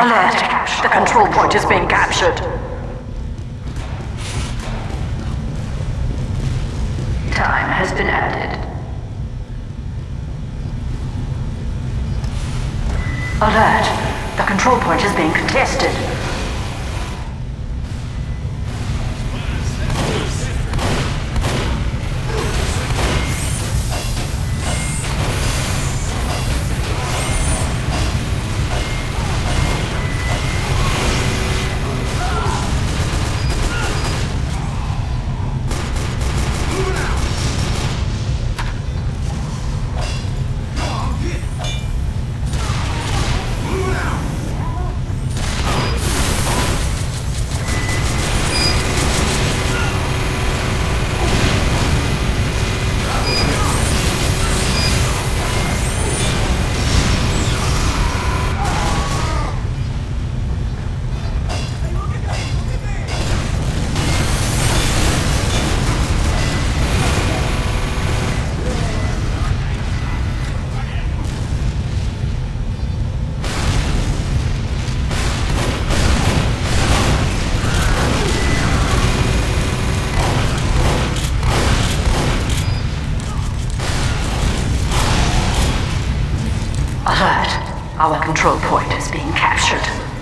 Alert! The control point is being captured. Time has been added. Alert! The control point is being contested. Our control point is being captured.